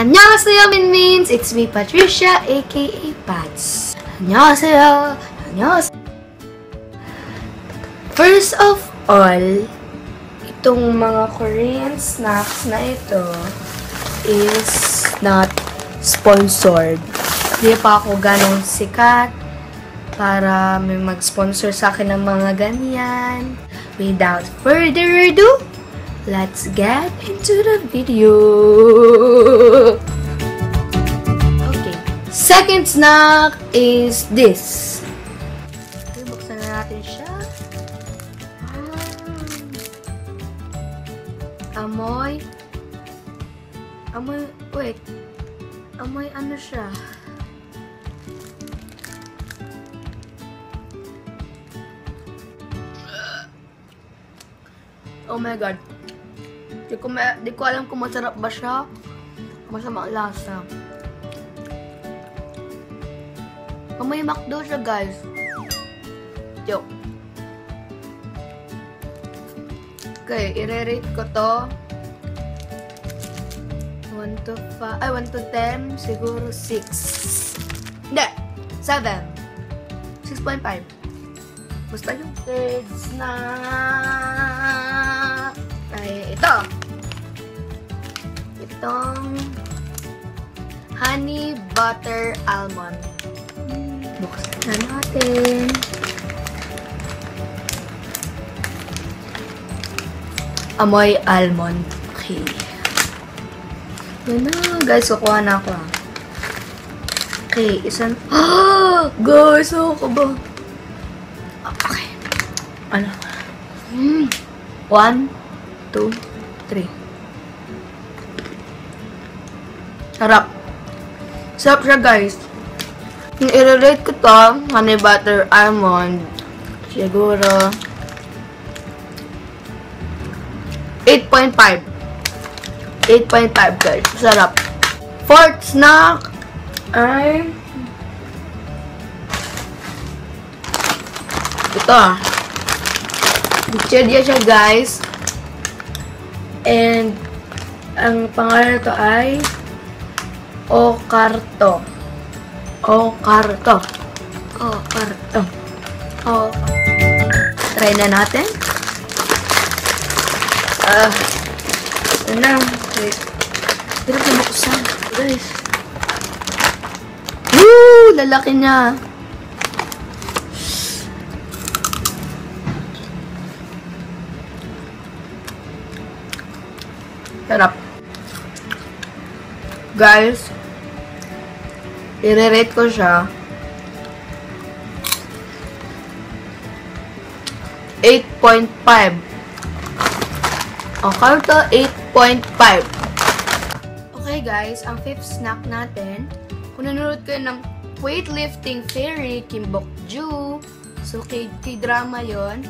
안녕하세요, Minmins! It's me, Patricia, aka Pats. 안녕하세요. 안녕하세요. First of all, itong mga Korean snacks na ito is not sponsored. Hindi pa ako ganong sikat para may mag-sponsor sa akin ng mga ganyan. Without further ado, let's get into the video. Okay. Second snack is this. Okay, buksan na natin siya. Ah. Amoy. Amoy, wait. Amoy ano siya? Oh my god. Di ko, ma- di ko alam kung masarap ba siya. Masama ang lasa. Amoy McDo siya, guys. Joke. Okay, i-rate ko to. 1 to 5, ay 1 to 10, siguro 6. Hindi, 7. 6.5. Basta yung third snack ay ito. Itong honey butter almond. Buksan na natin. Amoy almond. Okay. Yan na, guys. Kukuha na ako. Okay, isang... Ah! Guys, ako ba? Okay. Ano? Mm. One, two, three. Sarap. Sarap siya, guys. I-rate ko to, honey butter almond, siguro 8.5. 8.5 guys. Sarap. Fourth snack ay ito ah. Bichedya siya guys. And ang pangalan nito ay Okarto. Okarto. Okarto. O Try na natin. Ah. Uh. Wait. Hirap na buksan. Guys. Woo! Lalaki niya. Sarap. Guys, i-rate ko siya 8.5. Okay, to 8.5. Okay guys, ang fifth snack natin, kung nanonood kayo ng weightlifting fairy, Kimbok Ju, so kay, kay drama yon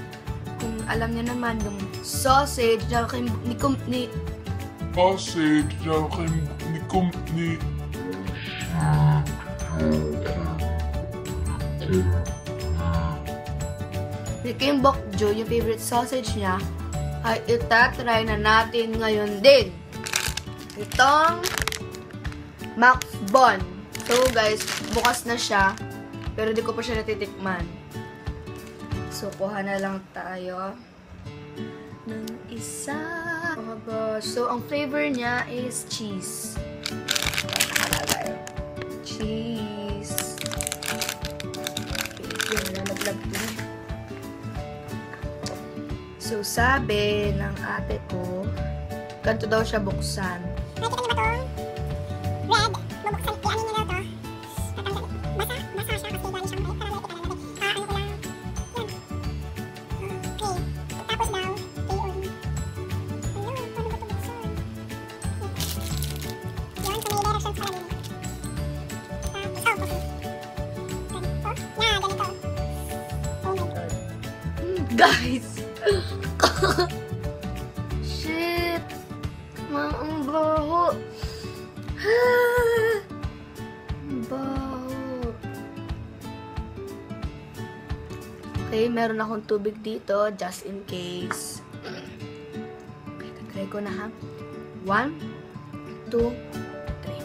kung alam niyo naman yung sausage, na kay, ni, kum- ni, Passage na kay ni kum ni ni Kim Bok Jo, yung favorite sausage niya, ay itatry na natin ngayon din. Itong Max Bon. So guys, bukas na siya, pero di ko pa siya natitikman. So, kuha na lang tayo ng isa. Mga boss. So, ang flavor niya is. Cheese. So, sabi ng ate ko, ganito daw siya buksan. Nakikita niyo ba to? Red. Bubuksan. I-ano niyo na to. Basa. Basa siya kasi galing siyang red. Pero meron akong tubig dito just in case. Try ko na ha. One, two, three.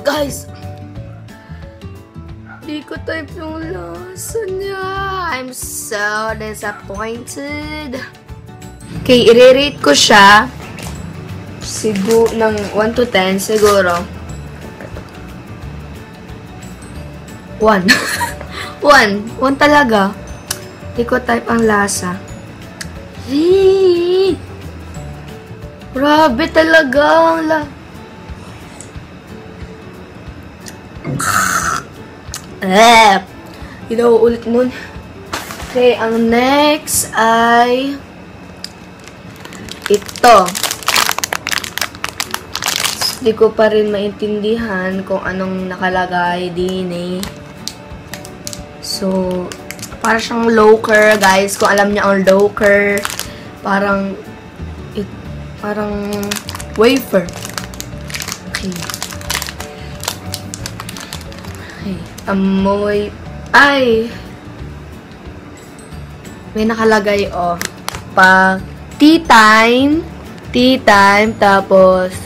Guys! Di ko type yung lasa so disappointed. Okay, i-rate ko siya. Siguro, ng 1 to 10, siguro. 1. 1. 1 talaga. Di ko type ang lasa. Eee! Grabe talaga ang la... Eh, hindi ako ulit nun. Okay, ang next ay ito. Hindi ko pa rin maintindihan kung anong nakalagay din eh. So, para siyang loker, guys. Kung alam niya ang loker, parang it, parang wafer. Okay. Okay. Amoy. Ay! May nakalagay, oh. Pa, tea time. Tea time. Tapos,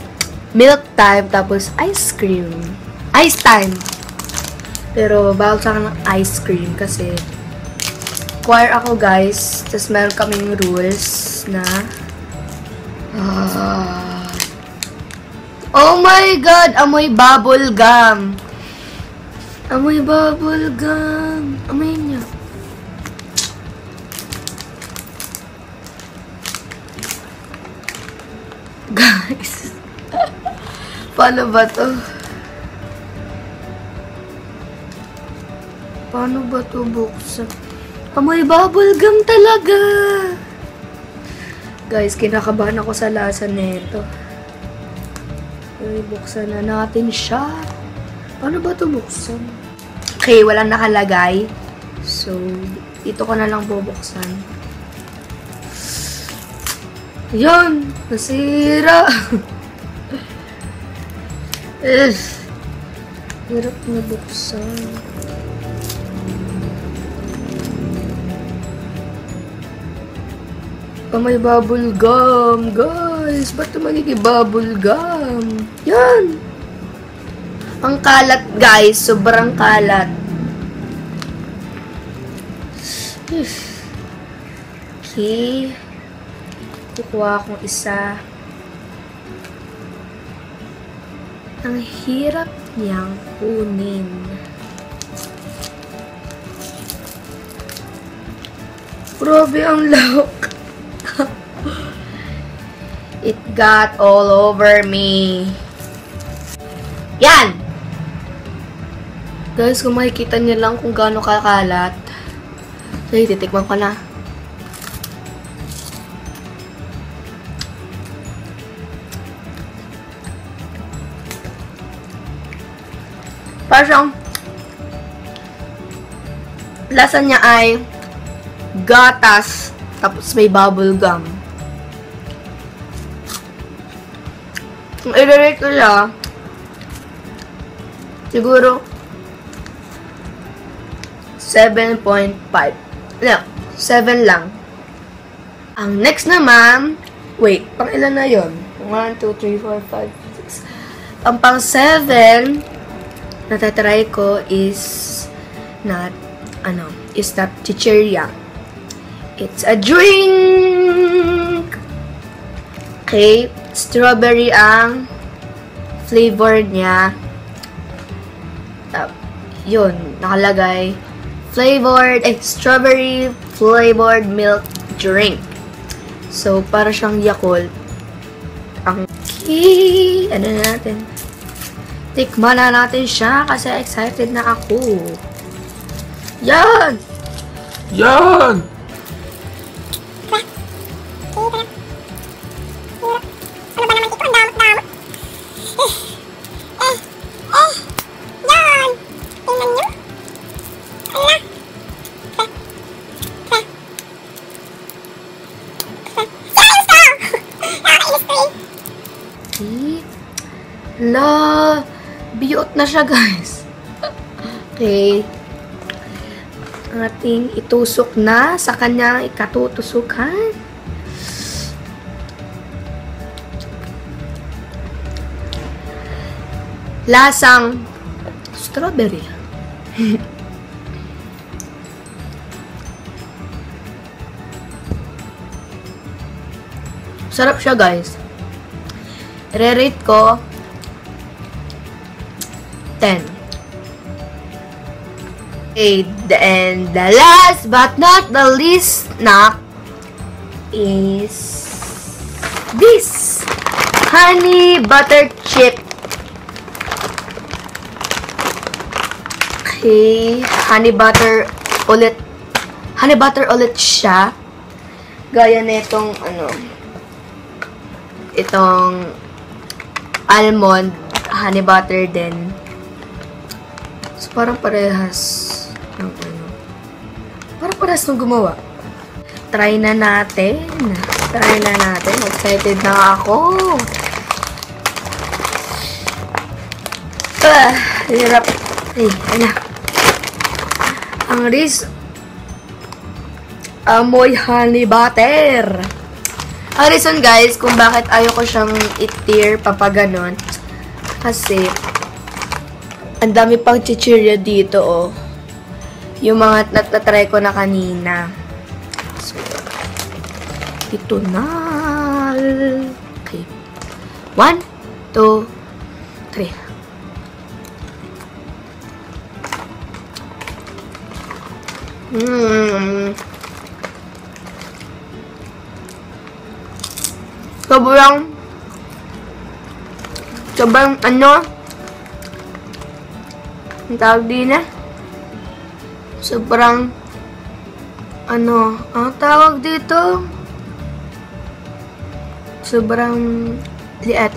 milk time. Tapos, ice cream. Ice time. Pero, bawal sa akin ng ice cream kasi choir ako, guys. Tapos, meron kaming rules na Ah. oh my God! Amoy bubble gum. Amoy bubble gum. Amoy niya. Guys. Paano ba to? Paano ba to buksan? Amoy bubble gum talaga. Guys, kinakabahan ako sa lasa nito. Okay, buksan na natin siya. Paano ba ito buksan? Okay, walang nakalagay. So, dito ko na lang bubuksan. Yan! Nasira! eh, hirap na buksan. Oh, may bubble gum, guys. Ba't magiging bubble gum? Yan! Ang kalat, guys. Sobrang kalat. Okay. Kukuha akong isa. Ang hirap niyang kunin. Grabe ang lock. It got all over me. Yan! Guys, kung makikita niyo lang kung gaano kakalat. Okay, titikman ko na. Parang siyang lasa niya ay gatas tapos may bubble gum. Kung i-rate ko siya, siguro 7.5. No, 7 lang. Ang next naman, wait, pang ilan na yon? 1, 2, 3, 4, 5, 6. Ang pang 7 na tatry ko is not, ano, is not chicheria. It's a drink! Okay, strawberry ang flavor niya. Uh, yun, nakalagay. Flavored, eh, strawberry flavored milk drink. So, para siyang Yakult. Ang okay, ano na natin? Tikman na natin siya kasi excited na ako. Yan! Yan! Ano biyot na siya, guys. okay. ating itusok na sa kanyang ikatutusukan. Lasang strawberry. Sarap siya, guys. Re-rate ko 10. Okay, and the last but not the least snack is this honey butter chip. Okay, honey butter ulit. Honey butter ulit siya. Gaya na itong ano, itong almond honey butter din. So, parang parehas ng ano. Parang parehas nung gumawa. Try na natin. Try na natin. Excited na ako. Ah, hirap. Ay, ano. Ang ris amoy honey butter. Ang reason guys, kung bakit ayoko siyang i-tear papaganon, kasi, ang dami pang chichirya dito, oh. Yung mga natatry ko na kanina. So, ito na. Okay. One, two, three. Mmm. Sobrang sobrang ano ang tawag din na sobrang ano ang tawag dito? Sobrang liat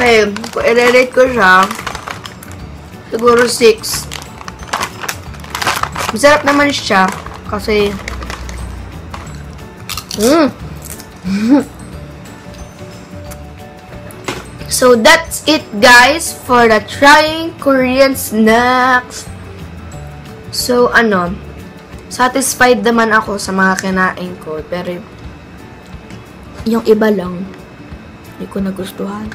okay kung i-rate ko siya. Siguro 6 masarap naman siya kasi Mm. so that's it guys for the trying Korean snacks. So ano, satisfied naman ako sa mga kinain ko pero yung iba lang hindi ko nagustuhan.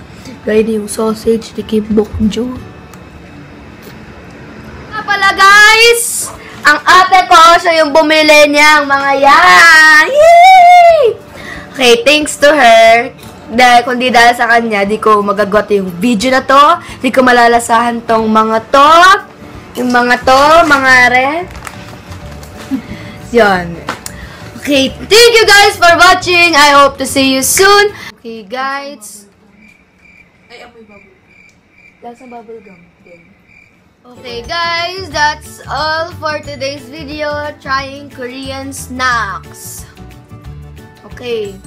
Gaya yung sausage ni Kim Bok Jo. Nga pala guys! Ang ate ko, siya yung bumili niyang mga yan. Yay! Okay, thanks to her. Dahil kung di dahil sa kanya, di ko magagot yung video na to. Di ko malalasahan tong mga to. Yung mga to, mga re. Yan. Okay, thank you guys for watching. I hope to see you soon. Okay, guys. Ay, amoy bubble. Lasa bubble gum. Okay guys, that's all for today's video trying Korean snacks. Okay.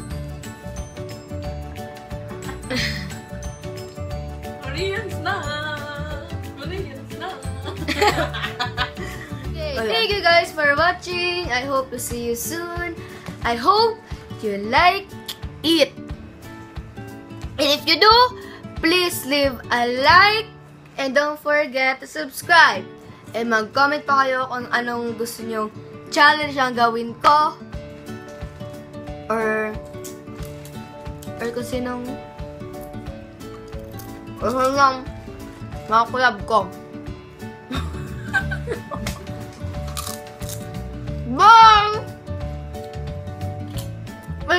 Okay, thank you guys for watching. I hope to see you soon. I hope you like it. And if you do, please leave a like and don't forget to subscribe. And mag-comment pa kayo kung anong gusto nyong challenge ang gawin ko. Or or kung sinong or kung lang mga collab ko.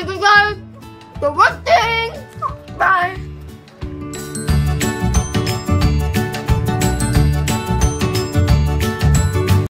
Thank you guys for watching! Bye!